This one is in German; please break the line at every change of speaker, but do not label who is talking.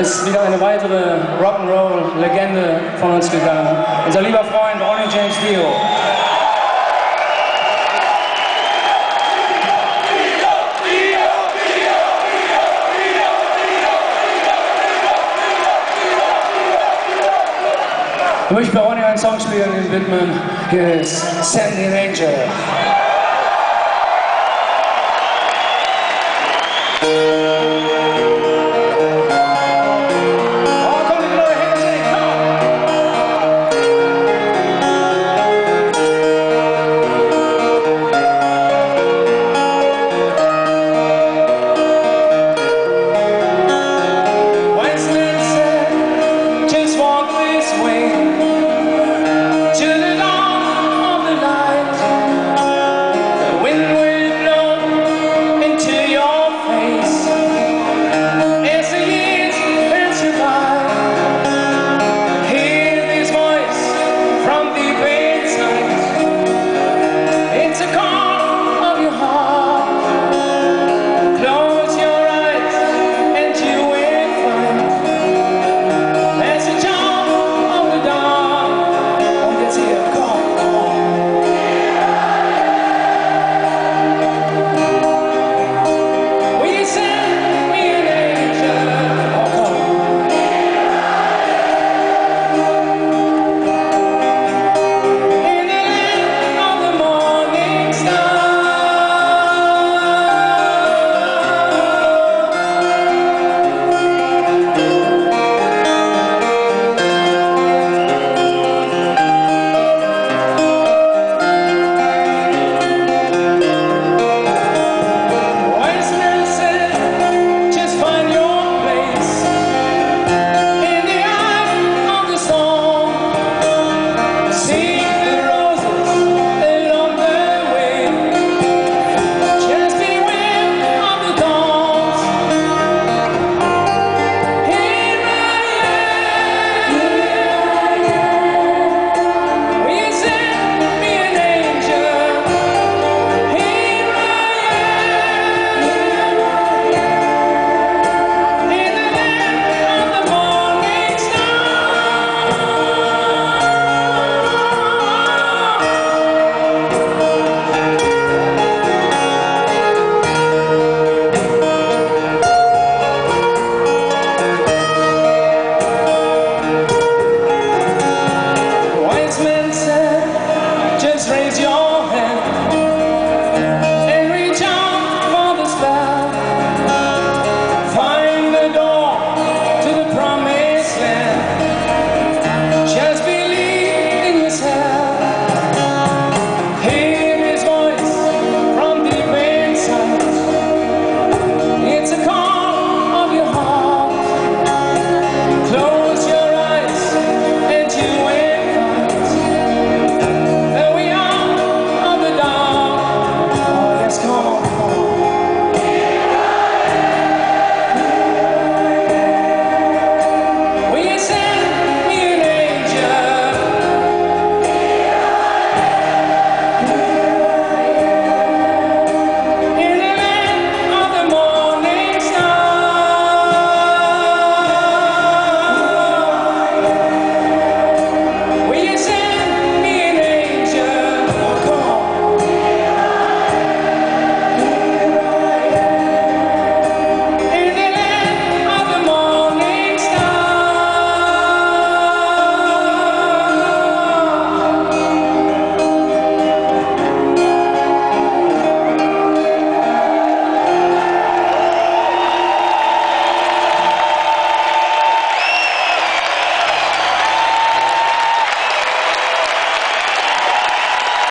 ist wieder eine weitere Rock'n'Roll-Legende von uns gegangen. Unser lieber Freund Ronnie James Dio. Ich möchte bei Ronnie einen Song spielen, den widmen. Hier ist Sandy Ranger.